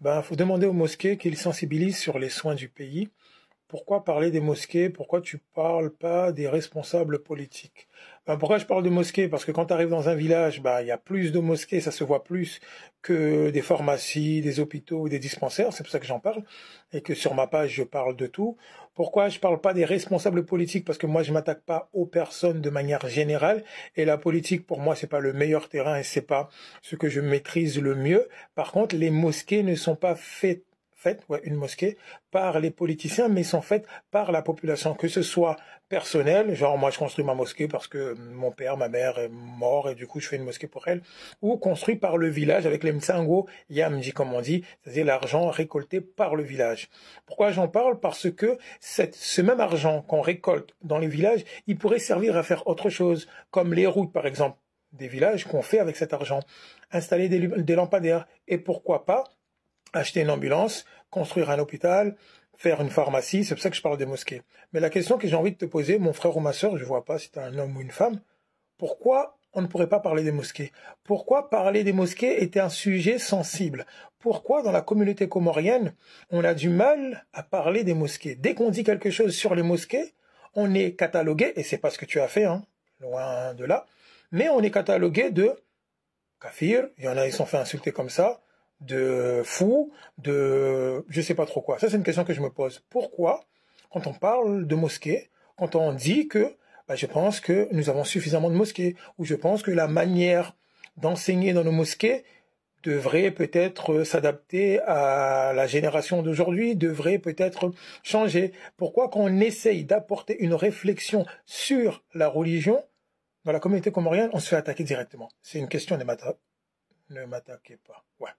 Ben, faut demander aux mosquées qu'ils sensibilisent sur les soins du pays. Pourquoi parler des mosquées? Pourquoi tu parles pas des responsables politiques? Ben, Pourquoi je parle de mosquées? Parce que quand tu arrives dans un village, ben, il y a plus de mosquées, ça se voit plus que des pharmacies, des hôpitaux des dispensaires. C'est pour ça que j'en parle. Et que sur ma page, je parle de tout. Pourquoi je parle pas des responsables politiques? Parce que moi, je m'attaque pas aux personnes de manière générale. Et la politique, pour moi, c'est pas le meilleur terrain et c'est pas ce que je maîtrise le mieux. Par contre, les mosquées ne sont pas faites faites, ouais, une mosquée, par les politiciens, mais sont faites par la population, que ce soit personnel, genre moi je construis ma mosquée parce que mon père, ma mère est mort et du coup je fais une mosquée pour elle, ou construit par le village avec les mtsango yamji comme on dit, c'est-à-dire l'argent récolté par le village. Pourquoi j'en parle? Parce que cette, ce même argent qu'on récolte dans les villages, il pourrait servir à faire autre chose, comme les routes par exemple des villages qu'on fait avec cet argent, installer des, des lampadaires. Et pourquoi pas acheter une ambulance, construire un hôpital, faire une pharmacie, c'est pour ça que je parle des mosquées. Mais la question que j'ai envie de te poser, mon frère ou ma soeur, je vois pas si tu un homme ou une femme, pourquoi on ne pourrait pas parler des mosquées? Pourquoi parler des mosquées était un sujet sensible? Pourquoi dans la communauté comorienne, on a du mal à parler des mosquées? Dès qu'on dit quelque chose sur les mosquées, on est catalogué, et c'est pas ce que tu as fait, hein, loin de là, mais on est catalogué de kafir, il y en a, ils sont fait insulter comme ça, de fou, de je sais pas trop quoi. Ça, c'est une question que je me pose. Pourquoi, quand on parle de mosquée, quand on dit que bah, je pense que nous avons suffisamment de mosquées, ou je pense que la manière d'enseigner dans nos mosquées devrait peut-être s'adapter à la génération d'aujourd'hui, devrait peut-être changer. Pourquoi quand on essaye d'apporter une réflexion sur la religion, dans la communauté comorienne, on se fait attaquer directement? C'est une question, ne m'attaquez pas. Ouais.